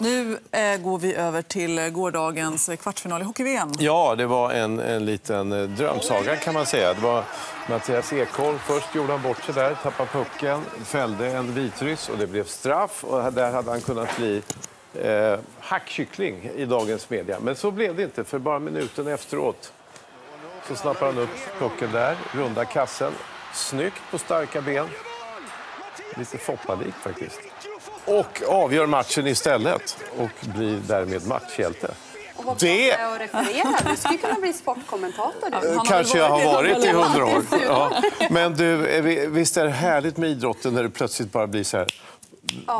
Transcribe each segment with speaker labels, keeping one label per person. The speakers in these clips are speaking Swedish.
Speaker 1: Nu eh, går vi över till eh, gårdagens eh, kvartsfinal i hockey-VM.
Speaker 2: Ja, det var en, en liten eh, drömsaga kan man säga. Det var Mattias Ekholm. Först gjorde han bort sig där, tappade pucken, fällde en vitryss och det blev straff. Och där hade han kunnat bli eh, hackkyckling i dagens media. Men så blev det inte, för bara minuten efteråt så snappar han upp pucken där, runda kassen. Snyggt på starka ben. Lite Foppa-likt faktiskt. Och avgör matchen istället och blir därmed matchhjälte.
Speaker 3: Det... Och referera. Du skulle kunna bli sportkommentator. Du.
Speaker 2: Kanske jag har varit i hundra år. Ja. Men du, visst är det härligt med idrotten när det plötsligt bara blir så här.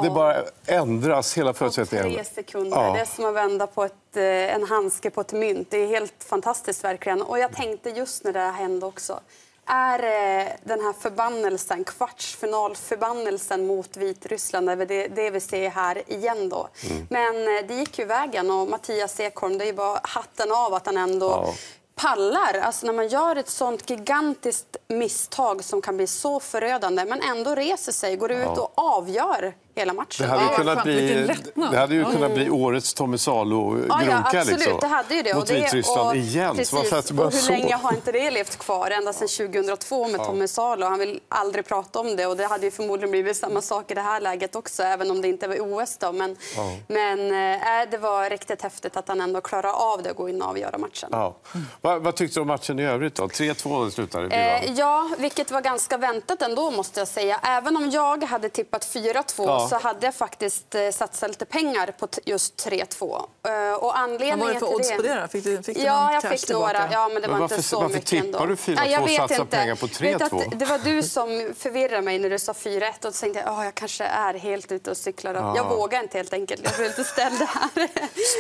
Speaker 2: Det bara ändras, hela förutsättningen.
Speaker 3: Tre sekunder. Ja. Det är som att vända på ett, eh, en handske på ett mynt. Det är helt fantastiskt verkligen. Och jag tänkte just när det hände också. Är eh, den här förbannelsen, kvartsfinalförbannelsen mot Vitryssland, det, det vi ser här igen då. Mm. Men eh, det gick ju vägen och Mattias Ekholm, det är ju bara hatten av att han ändå ja pallar. Alltså när man gör ett sånt gigantiskt misstag som kan bli så förödande men ändå reser sig, går ut ja. och avgör hela matchen.
Speaker 2: Det hade ju kunnat, bli, det hade ju kunnat bli årets Tommy Salo-grunka.
Speaker 3: Ja, ja, absolut,
Speaker 2: liksom,
Speaker 3: det hade ju det.
Speaker 2: Mot Vitryssland igen.
Speaker 3: Precis, och hur länge har inte det levt kvar? Ända sedan 2002 med ja. Tommy Salo. Han vill aldrig prata om det och det hade ju förmodligen blivit samma sak i det här läget också, även om det inte var OS då. Men, ja. men äh, det var riktigt häftigt att han ändå klarade av det och gå in och avgöra matchen.
Speaker 2: Ja. Vad, vad tyckte du om matchen i övrigt då? 3-2 slutade det
Speaker 3: eh, Ja, vilket var ganska väntat ändå måste jag säga. Även om jag hade tippat 4-2 så hade jag faktiskt eh, satsat lite pengar på just 3-2.
Speaker 1: Eh, och anledningen Vad var det för odds på det då? Fick du, fick du
Speaker 3: ja, jag fick några. Ja, men det var
Speaker 2: varför,
Speaker 3: inte så
Speaker 2: varför
Speaker 3: mycket
Speaker 2: tippar du 4-2 och satsar inte. pengar på 3-2?
Speaker 3: Det var du som förvirrade mig när du sa 4-1 och så tänkte jag att jag kanske är helt ute och cyklar. Ja. Jag vågar inte helt enkelt. Jag blev lite ställd här.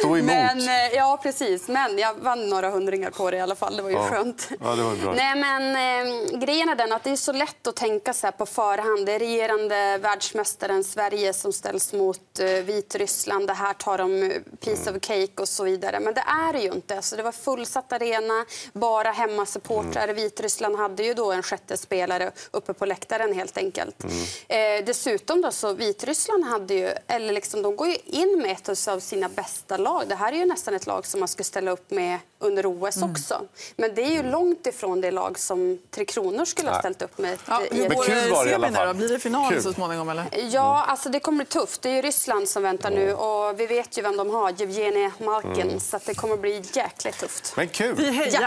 Speaker 2: Stå emot.
Speaker 3: Men, eh, ja, precis. Men jag vann några hundringar på det i alla fall. Det var ju ja. skönt.
Speaker 2: Ja, det var bra.
Speaker 3: Nej, men eh, grejen är den att det är så lätt att tänka så på förhand. Det är regerande världsmästaren Sverige som ställs mot eh, Vitryssland. Det här tar de eh, piece of cake och så vidare. Men det är det ju inte. Så det var fullsatt arena, bara hemmasupportrar. Mm. Vitryssland hade ju då en sjätte spelare uppe på läktaren helt enkelt. Mm. Eh, dessutom då så Vitryssland hade ju, eller liksom, de går ju in med ett av sina bästa lag. Det här är ju nästan ett lag som man skulle ställa upp med under OS mm. också. Men det är ju långt ifrån det lag som Tre Kronor skulle ha ställt upp med.
Speaker 1: Ja,
Speaker 2: men kul var det i alla fall.
Speaker 1: Blir det final kul. så småningom? Eller?
Speaker 3: Ja, alltså det kommer bli tufft. Det är ju Ryssland som väntar nu och vi vet ju vem de har, Jevgenij Malkin. Mm. Så det kommer bli jäkligt tufft.
Speaker 2: Men kul!
Speaker 1: Vi hejar!